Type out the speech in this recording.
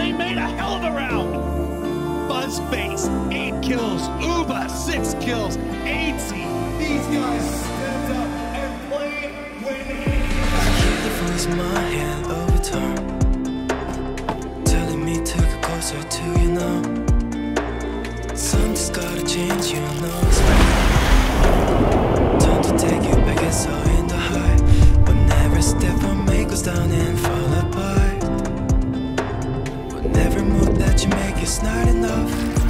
they made a hell of a round. Fuzzface, eight kills. Ubah, six kills. Aitzy. These guys stepped up and played winning. I hear the voice in my head over time. Telling me to closer to you now. Something's gotta change, you know it's. Time to take you back, in the high. But never step on me goes down and make is not enough